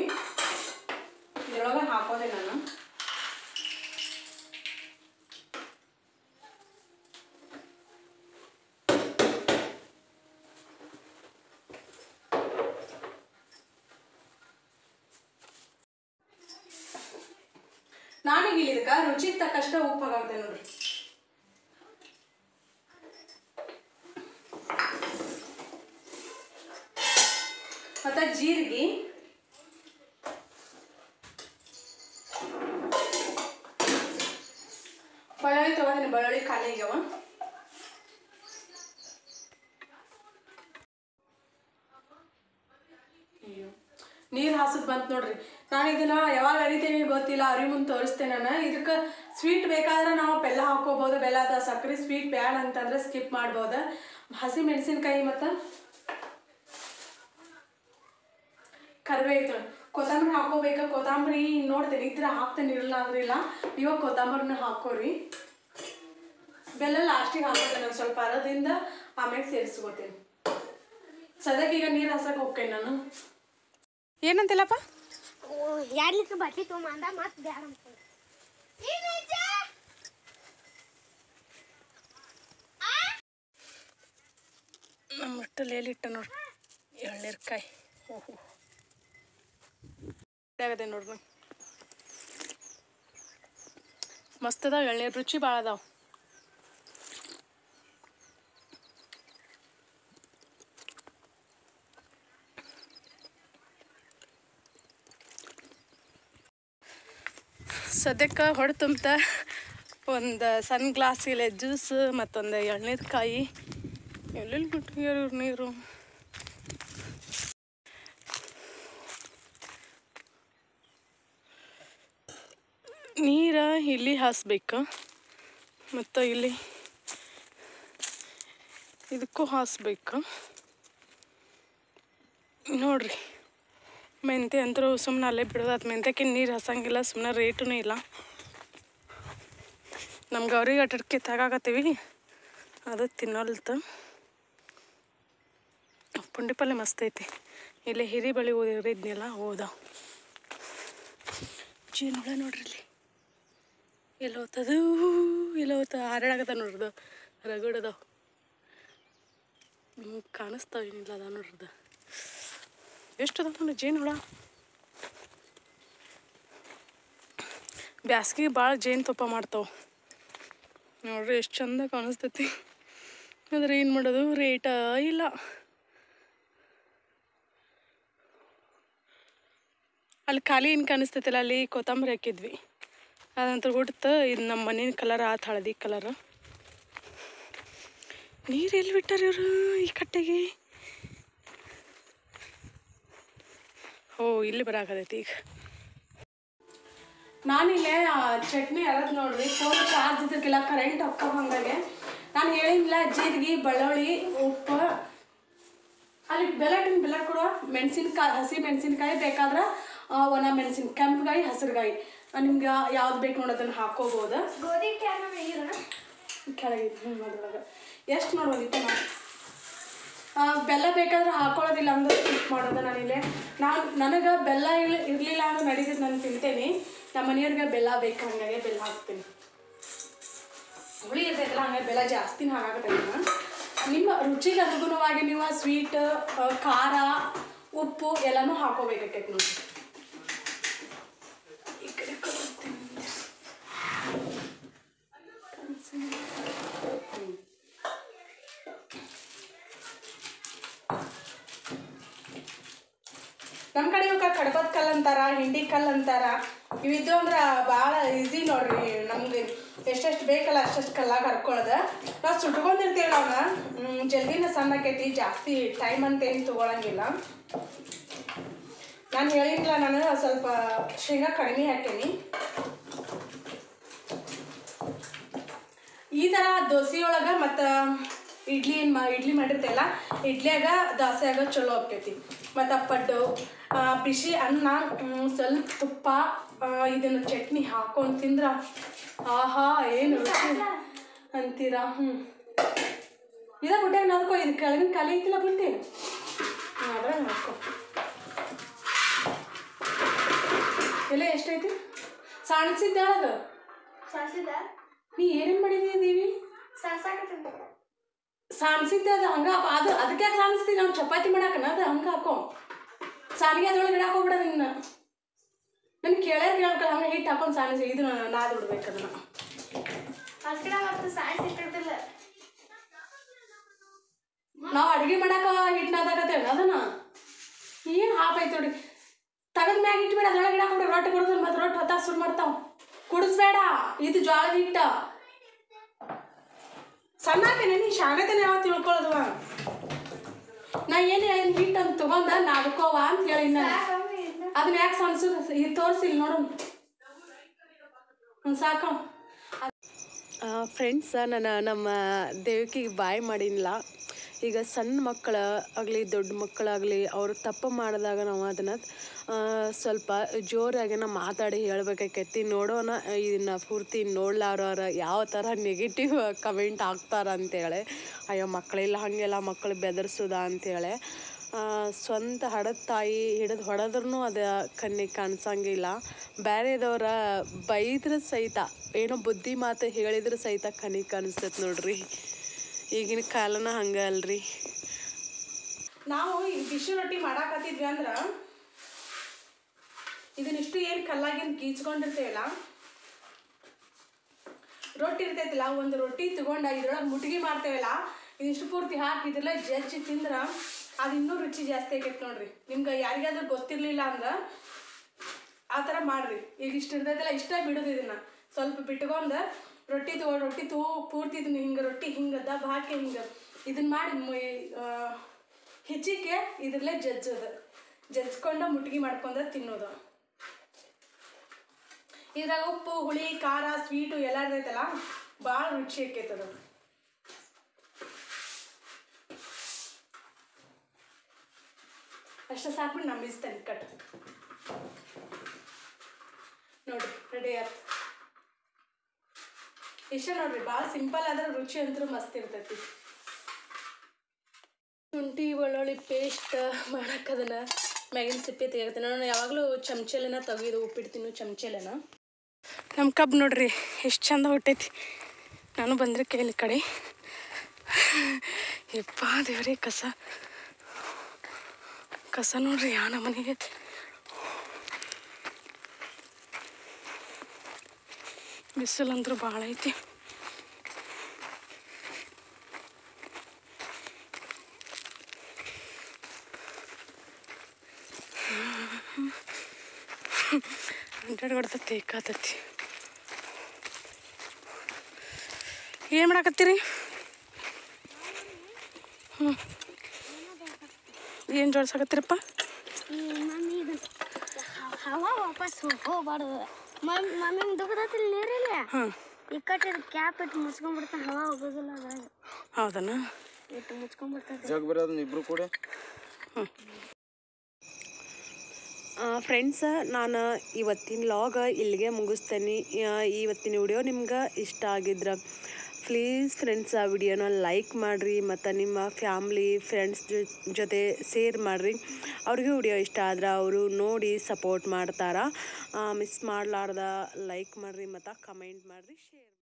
ಇದ್ರೊಳಗೆ ಹಾಕೋದೆ ನಾನು ನಾನೀಗ ಇಲ್ಲಿ ಇದಕ್ಕೆ ರುಚಿಗೆ ತಕ್ಕಷ್ಟ ಉಪ್ಪು ಹಾಕಾಗ್ತೇನೆ ನೋಡ್ರಿ ಮತ್ತು ಜೀರಿಗೆ. ಬಳ್ಳಿ ತಗೊಂಡಿನಿ ಬಳ್ಳಿ ಖಾಲಿ ಆಗ್ಯಾವ. ನೀರು ಹಾಸದ್ ಬಂತು ನೋಡ್ರಿ. ನಾನು ಇದನ್ನ ಯಾವಾಗ ಅರಿತೀನಿ ಗೊತ್ತಿಲ್ಲ ಅರಿ ಮುಂದೆ ತೋರಿಸ್ತೇನೆ ನಾನು. ಇದಕ್ಕೆ ಸ್ವೀಟ್ ಬೇಕಾದ್ರೆ ನಾವು ಬೆಲ್ಲ ಹಾಕೋಬೋದು ಬೆಲ್ಲ ಅಥವಾ ಸಕ್ಕರೆ ಸ್ವೀಟ್ ಬ್ಯಾಡ ಅಂತಂದ್ರೆ ಸ್ಕಿಪ್ ಮಾಡ್ಬೋದು. ಹಸಿ ಮೆಣಸಿನ್ಕಾಯಿ ಮತ್ತು ಕರಿಬೇವು ಐತೆ ಕೊತ್ತಂಬರಿ ಹಾಕೋಬೇಕಾ ಕೊತ್ತಂಬರಿ ನೋಡ್ತೇನೆ ಇದ್ರೆ ಹಾಕ್ತೇನೆ ಇರಲ್ಲ ಅಂದ್ರೆ ಇಲ್ಲ. ಇವಾಗ ಕೊತ್ತಂಬರಿನ ಹಾಕೋರಿ. ಬೆಲ್ಲ ಲಾಸ್ಟಿಗೆ ಹಾಕೋತೇನೆ ನಾನು ಸ್ವಲ್ಪ ಅರದಿಂದ ಆಮೇಲೆ ಸೇರಿಸ್ಕೋತೀನಿ. ಸದ್ಯಕ್ಕೆ ಈಗ ನೀರು ಹಸಕ್ಕೆ ಹೋಗ್ತೇನೆ ನಾನು. ಏನಂತಿಲ್ಲಪ್ಪ? ಎರಡು ಲೀಟ್ರ್ ಬಾಟ್ಲಿ ತೊಗೊಂಬಂದ ಮತ್ತೆ ಬ್ಯಾಡ ಅಂತ ನಮ್ಮ ಮಟ್ಟಲ್ಲಿ ಎಲ್ಲಿಟ್ಟ ನೋಡಿ ಎಳ್ನೀರ್ಕಾಯಿ. ಓಹೋ ಆಗದೆ ನೋಡ್ರಿ. ಮಸ್ತ್ ಅದಾವ ಎಳ್ನೀರು, ರುಚಿ ಭಾಳ ಅದಾವ. ಸದ್ಯಕ್ಕೆ ಹೊಡೆ ತುಂಬ ಒಂದು ಸನ್ ಗ್ಲಾಸ್ ಇಲ್ಲೇ ಜ್ಯೂಸ್ ಮತ್ತೊಂದು ಎಳ್ನೀರು ಕಾಯಿ ಎಲ್ಲೆಲ್ಲಿ ಬಿಟ್ಟಿಗೆ ನೀರು? ನೀರ ಇಲ್ಲಿ ಹಾಸ್ಬೇಕು. ಮತ್ತು ಇಲ್ಲಿ ಇದಕ್ಕೂ ಹಾಸ್ಬೇಕು. ನೋಡ್ರಿ, ಮೆಂತೆ ಅಂತರೂ ಸುಮ್ಮನೆ ಅಲ್ಲೇ ಬಿಡೋದು ಮೆಂತೆಕ್ಕೆ ನೀರು ಹಸಂಗಿಲ್ಲ ಸುಮ್ಮನೆ ರೇಟೂ ಇಲ್ಲ. ನಮ್ಗೆ ಗೌರಿ ಅಟಡ್ಕೆ ತಗಾಕತ್ತೀವಿ. ಅದು ತಿನ್ನೋಲ್ತ. ಪುಂಡಿ ಪಲ್ಯ ಮಸ್ತ್ ಐತಿ. ಇಲ್ಲಿ ಹಿರಿ ಬಳಿ ಓದಿದ್ನೆಲ್ಲ ಜೀನ್ ಜೀನುಳ ನೋಡ್ರಿ ಇಲ್ಲಿ. ಎಲ್ಲಿ ಹೋಗ್ತದು ಎಲ್ಲಿ ಹಾರಾಡಕತ್ತ ನೋಡ್ರದು ರಗಡದವು ನಿಮ್ಗೆ ಕಾಣಿಸ್ತಾವ ಏನಿಲ್ಲ ಅದ ನೋಡ್ರದು. ಎಷ್ಟು ಅದ ನೋಡಿ ಜೇನು ಹುಳ? ಬ್ಯಾಸ್ಗಿಗೆ ಭಾಳ ಜೇನು ತುಪ್ಪ ಮಾಡ್ತಾವೆ. ನೋಡ್ರಿ, ಎಷ್ಟು ಚಂದ ಕಾಣಿಸ್ತೈತಿ. ಆದ್ರೆ ಏನು ಮಾಡೋದು ರೇಟ ಇಲ್ಲ. ಅಲ್ಲಿ ಖಾಲಿ ಏನು ಕಾಣಿಸ್ತೈತಲ್ಲ, ಅಲ್ಲಿ ಕೊತ್ತಂಬರಿ ಹಾಕಿದ್ವಿ. ಅದಂತರ ಹುಡ್ತ ಇದು ನಮ್ಮ ಮನೆಯ ಕಲರ್ ಆತು ಹಳದಿ ಕಲರ್ ನೀರು ಎಲ್ಲಿ ಬಿಟ್ಟಾರ ಇವರು ಈ ಕಟ್ಟೆಗೆ? ಓ, ಇಲ್ಲಿ ಬರಾಕತೈತಿ ಈಗ. ನಾನಿಲ್ಲೇ ಚಟ್ನಿ ಅರದ್ ನೋಡ್ರಿ ಫೋನ್ ಚಾರ್ಜ್ ಇದ್ದಕ್ಕೆಲ್ಲ ಕರೆಂಟ್ ಹಂಗಾಗೆ ನಾನು ಹೇಳಿಲ್ಲ ಜೀರಿಗೆ ಬೆಳ್ಳುಳ್ಳಿ, ಉಪ್ಪು. ಅಲ್ಲಿ ಬೆಲ್ಲಟಿನ ಬೆಲ್ಲ ಕೊಡುವ ಮೆಣಸಿನ್ಕಾಯಿ, ಹಸಿ ಮೆಣಸಿನ್ಕಾಯಿ ಬೇಕಾದ್ರೆ ಒಣ ಮೆಣಸಿನ, ಕೆಂಪುಗಾಯಿ, ಹಸಿರುಗಾಯಿ. ನಿಮ್ಗೆ ಯಾವ್ದು ಬೇಕು ನೋಡೋದನ್ನು ಹಾಕೋಬೋದು ಗೋಧಿ ಕೆಳಗೆ ಅದ್ರೊಳಗೆ. ಎಷ್ಟು ನೋಡೋದಿತ್ತು ನಾವು ಬೆಲ್ಲ ಬೇಕಾದ್ರೆ ಹಾಕೊಳ್ಳೋದಿಲ್ಲ ಅಂದ್ರೆ ಸ್ಕಿಪ್ ಮಾಡೋದು ನಾನಿಲ್ಲೇ ನಾನು ನನಗೆ ಬೆಲ್ಲ ಇಲ್ಲ ಇರಲಿಲ್ಲ ಅಂದ್ರೆ ನಡೀತದೆ ನಾನು ತಿಂತೇನೆ. ನಮ್ಮ ಮನೆಯವ್ರಿಗೆ ಬೆಲ್ಲ ಬೇಕು ಹಂಗಾಗಿ ಬೆಲ್ಲ ಹಾಕ್ತೀನಿ. ಹುಳಿ ಇರ್ತೈತಲ್ಲ ಹಂಗೆ ಬೆಲ್ಲ ಜಾಸ್ತಿನ ಹಾಕಾಕತ್ತೇನೆ ನಾನು ನಿಮ್ಮ ರುಚಿಗೆ ಅನುಗುಣವಾಗಿ ನೀವು ಸ್ವೀಟ್ ಖಾರ ಉಪ್ಪು ಎಲ್ಲನೂ ಹಾಕೋಬೇಕಾಕೈತೆ ನೋಡಿ ಈ ಕಡೆ ಕೊಡ್ತೀನಿ. ನಮ್ಮ ಕಡೆ ಇವಕ್ಕೆ ಕಡಬದ ಕಲ್ಲು ಅಂತಾರ ಹಿಂಡಿ ಕಲ್ಲು ಅಂತಾರ. ಇವಿದ್ದು ಅಂದ್ರೆ ಭಾಳ ಈಸಿ ನೋಡ್ರಿ ನಮ್ಗೆ. ಎಷ್ಟೆಷ್ಟು ಬೇಕಲ್ಲ ಅಷ್ಟೆಷ್ಟು ಕಲ್ಲಾಗ ಹರ್ಕೊಳ್ಳೋದು ನಾವು ಸುಟ್ಕೊಂಡಿರ್ತೀವಿ ಅವನ್ನ ಜಲ್ದಿನ ಸಣ್ಣ ಆಕೈತಿ ಜಾಸ್ತಿ ಟೈಮ್ ಅಂತ ಏನು ತೊಗೊಳಂಗಿಲ್ಲ. ನಾನು ಹೇಳಿಲ್ಲ ನಾನು ಸ್ವಲ್ಪ ಶೇಂಗಾ ಕಡಿಮೆ ಹಾಕೀನಿ. ಈ ಥರ ಒಳಗೆ ಮತ್ತು ಇಡ್ಲಿ ಏನು ಮಾ ಇಡ್ಲಿ ಮಾಡಿರ್ತೇವಲ್ಲ ಇಡ್ಲಿಯಾಗ ದೋಸೆಯಾಗ ಚಲೋ ಆಗ್ತೈತಿ. ಮತ್ತು ಆ, ಬಿಸಿ ಅನ್ನ ಮ್, ಸ್ವಲ್ಪ ತುಪ್ಪ ಆ, ಇದನ್ನು ಚಟ್ನಿ ಹಾಕೊಂಡು ತಿಂದ್ರೆ? ಆಹಾ ಏನು ರುಚಿ? ಅಂತೀರಾ? ಹ್ಞೂ ಇದ ಬುಟ್ಟಾಗ ನೋಡ್ಕೊ ಇದು ಕೆಳಗಿನ ಖಾಲಿ ಐತಿಲ್ಲ ಬುಟ್ಟಿ. ಹ್ಞೂ ಅದ್ರಾಗ ನೋಡ್ಕೊ ಎಲ್ಲ ಎಷ್ಟೈತಿ? ಸಣ್ಸಿದ್ದಾಳದು ಸಾಸಿದ ನೀ ಏನೇನು ಮಾಡಿದೀಯ ದೇವಿ? ಸಾಸಾಕತ್ತೀನಿ ಸಾಣಿಸಿದ್ದೆ ಅದು ಹಂಗೆ ಹಾಕೋ. ಅದು ಅದಕ್ಕೆ ಯಾಕೆ ಸಾಣಿಸ್ತೀನಿ ನಾವು ಚಪಾತಿ ಮಾಡಾಕನ? ಅದು ಹಂಗೆ ಹಾಕೋ. ಸಾನಿಗೆ ಅದ್ರೊಳಗೆ ಗಿಡ ಹಾಕೋಬಿಡ ನಿನ್ನ ನಾನು ಕೇಳೇ ಕೇಳ್ಬೇಕಲ್ಲ ಹಂಗೆ ಹಿಟ್ಟು ಹಾಕೊಂಡು ಸಾಣಿಸಿ ಇದು ನಾದ್ ಬಿಡ್ಬೇಕು ಅದನ್ನ. ನಾವು ಅಡುಗೆ ಮಾಡಾಕ ಹಿಟ್ಟು ನಾದಾಕತ್ತೇವೆ ಅದನ್ನ? ಏನು ಹಾಪೈತೆ ನೋಡಿ ತಗದ ಮ್ಯಾಗ ಇಟ್ಬಿಡ ಅದ್ರೊಳಗೆ ಗಿಡ ಹಾಕೊಂಡು ರೊಟ್ಟಿ ಕೊಡೋದ್ರ ಮತ್ತೆ ರೊಟ್ಟಿ ಹೊತ್ತ ಸುರು ಮಾಡ್ತಾವ. ಕುಡಿಸ್ಬೇಡ ಇದು ಜ್ವಾಳದ ಹಿಟ್ಟ. ಸಣ್ಣ ನೀ ಶಾಣತನ ಯಾವ ತಿಳ್ಕೊಳ್ಳೋದವ ನಾ ಏನೇ ಹಿಟ್ಟು ಅಂತ ತಗೊಂಡ ನಾದ್ಕೋವ ಅಂತ ಹೇಳಿ ನಾನು ಅದನ್ನ ಯಾಕೆ ಸಣ್ಸು ಇದು ತೋರಿಸಿಲ್ಲ ನೋಡು. ಹ್ಞೂ ಫ್ರೆಂಡ್ಸ್ ನಾನು ನಮ್ಮ ದೇವಕಿಗೆ ಬಾಯ್ ಮಾಡಿಲ್ಲ ಈಗ ಸಣ್ಣ ಮಕ್ಕಳ ಆಗಲಿ, ದೊಡ್ಡ ಮಕ್ಕಳಾಗಲಿ ಅವರು ತಪ್ಪು ಮಾಡಿದಾಗ ನಾವು ಅದನ್ನು ಸ್ವಲ್ಪ ಜೋರಾಗಿನ ಮಾತಾಡಿ ಹೇಳ್ಬೇಕಾಕೈತಿ. ನೋಡೋಣ, ಇದನ್ನ ಪೂರ್ತಿ ನೋಡ್ಲಾರ ಯಾವ ಥರ ನೆಗೆಟಿವ್ ಕಮೆಂಟ್ ಹಾಕ್ತಾರ ಅಂತೇಳಿ. ಅಯ್ಯೋ ಮಕ್ಕಳಿಲ್ಲ ಹಾಗೆಲ್ಲ ಮಕ್ಕಳು ಬೆದರ್ಸೋದ ಅಂತೇಳಿ. ಸ್ವಂತ ಹಡದ ತಾಯಿ ಹಿಡಿದು ಹೊಡೆದ್ರೂ ಅದು ಕಣ್ಣಿಗೆ ಕಾಣಿಸಂಗಿಲ್ಲ. ಬೇರೆದವ್ರ ಬೈದ್ರೆ ಸಹಿತ, ಏನೋ ಬುದ್ಧಿ ಮಾತು ಹೇಳಿದ್ರೆ ಸಹಿತ ಕಣ್ಣಿಗೆ ಕಾಣಿಸ್ತೈತೆ ನೋಡ್ರಿ. ಈಗಿನ ಕಾಲನ ಹಂಗೆ ಅಲ್ರಿ. ನಾವು ಈ ಬಿಸಿ ರೊಟ್ಟಿ ಮಾಡಾಕತ್ತಿದ್ವಿ ಅಂದ್ರೆ ಇದನ್ನಿಷ್ಟು ಏನು ಕಲ್ಲಾಗಿನ ಗೀಚ್ಕೊಂಡಿರ್ತೇವಲ್ಲ? ರೊಟ್ಟಿ ಇರ್ತೈತಿಲ್ಲ, ಒಂದು ರೊಟ್ಟಿ ತಗೊಂಡ ಇದ್ರೊಳಗೆ ಮುಟ್ಗಿ ಮಾಡ್ತೇವಲ್ಲ ಇದಿಷ್ಟು ಪೂರ್ತಿ ಹಾಕಿ ಇದ್ರಲ್ಲ ಜಜ್ಜಿ ತಿಂದ್ರ ಅದು ಇನ್ನೂ ರುಚಿ ಜಾಸ್ತಿ ಆಕೈತೆ ನೋಡ್ರಿ. ನಿಮ್ಗೆ ಯಾರಿಗಾದ್ರೂ ಗೊತ್ತಿರಲಿಲ್ಲ ಅಂದ್ರೆ ಆ ಥರ ಮಾಡ್ರಿ. ಈಗ ಇಷ್ಟು ಇರ್ತೈತಲ್ಲ, ಇಷ್ಟ ಬಿಡೋದು ಇದನ್ನು. ಸ್ವಲ್ಪ ಬಿಟ್ಕೊಂಡು ರೊಟ್ಟಿ ತಗೊಂಡು ರೊಟ್ಟಿ ತೋ ಪೂರ್ತಿ ಇದನ್ನ ಹಿಂಗೆ, ರೊಟ್ಟಿ ಹಿಂಗೆ, ದಬ್ ಹಾಕಿ ಹಿಂಗೆ. ಇದನ್ನ ಮಾಡಿ ಹೆಚ್ಚಿಗೆ ಇದ್ರಲ್ಲೇ ಜಜ್ಜೋದು. ಜಜ್ಕೊಂಡು ಮುಟ್ಗಿ ಮಾಡ್ಕೊಂಡು ತಿನ್ನೋದು. ಇದ್ರಾಗ ಉಪ್ಪು, ಹುಳಿ, ಖಾರ, ಸ್ವೀಟು ಎಲ್ಲ ಇರ್ತೈತಲ್ಲ ಭಾಳ ರುಚಿ ಆಕೈತದ ಅಷ್ಟ ಸಾಕು ನಂಬಿಸ್ತಾನೆ ಕಟ್ ನೋಡಿ ರೆಡಿ ಆಯ್ತು. ಇಷ್ಟ ನೋಡ್ರಿ ಭಾಳ ಸಿಂಪಲ್ ಆದ್ರೆ ರುಚಿ ಅಂತೂ ಮಸ್ತ್ ಇರ್ತೈತಿ. ಶುಂಠಿ, ಬೆಳ್ಳುಳ್ಳಿ ಪೇಸ್ಟ್ ಮಾಡಕ್ಕೆ ಅದನ್ನ ಮ್ಯಾಗಿನ ಸಿಪ್ಪೆ ತೆಗಿತೀನಿ ನಾನು ಯಾವಾಗಲೂ ಚಮಚೆಲೆನ ತೆಗೆದು ಉಪ್ಪಿಡ್ತೀನಿ, ಚಮಚೆಲೆನ. ನಮ್ಮ ಕಬ್ಬು ನೋಡ್ರಿ, ಎಷ್ಟು ಚಂದ ಹೊಟ್ಟೈತಿ. ನಾನು ಬಂದರೆ ಕೇಳಿ ಕಡೆ. ಯಪ್ಪ ದೇವ್ರಿ, ಕಸ. ಕಸ ನೋಡ್ರಿ ಯಾ ನಮ್ಮನೆಗೆ. ಬಿಸಿಲಂದ್ರೂ ಭಾಳ ಐತಿ. ಹಂಡ್ರೆಡ್ ಕಾತತಿ ಏನು ಮಾಡಾಕತ್ತೀರಿ? ಹ್ಞೂ ಏನು ಜೋಡ್ಸಾಕತ್ತೀರಪ್ಪ? ಹವಾ ವಾಪಸ್ ಹೋಗ್ಬಾರ್ದು. ಮಮ್ಮಿ ದುಗ್ದತ್ತಿಲ್ಲ ನೀರಿಲ್ಲ? ಹಾಂ. ಈ ಕಟ್ಟಿದ ಕ್ಯಾಪ್ ಇಟ್ಟು ಮುಚ್ಕೊಂಡ್ಬಿಡ್ತಾನೆ. ಹವಾ ಹೋಗೋದಿಲ್ಲ ಅದ್ರಾಗ. ಹೌದನ? ಇಟ್ಟು ಮುಚ್ಕೊಂಡ್ಬಿಡ್ತಾನೆ. ಜಗ್ ಬರೀ ಅದನ್ನ ಇಬ್ರು ಕೂಡ? ಫ್ರೆಂಡ್ಸ್ ನಾನು ಇವತ್ತಿನ ಲಾಗ್ ಇಲ್ಲಿಗೆ ಮುಗಿಸ್ತೇನೆ. ಇವತ್ತಿನ ವಿಡಿಯೋ ನಿಮ್ಗೆ ಇಷ್ಟ ಆಗಿದ್ರೆ ಪ್ಲೀಸ್ ಫ್ರೆಂಡ್ಸ್ ಆ ವಿಡಿಯೋನ ಲೈಕ್ ಮಾಡಿರಿ ಮತ್ತು ನಿಮ್ಮ ಫ್ಯಾಮ್ಲಿ ಫ್ರೆಂಡ್ಸ್ ಜೊತೆ ಶೇರ್ ಮಾಡಿರಿ. ಅವ್ರಿಗೂ ವಿಡಿಯೋ ಇಷ್ಟ ಆದ್ರೆ ಅವರು ನೋಡಿ ಸಪೋರ್ಟ್ ಮಾಡ್ತಾರೆ. ಮಿಸ್ ಮಾಡಲಾರ್ದ, ಲೈಕ್ ಮಾಡಿರಿ ಮತ್ತು ಕಮೆಂಟ್ ಮಾಡಿರಿ, ಶೇರ್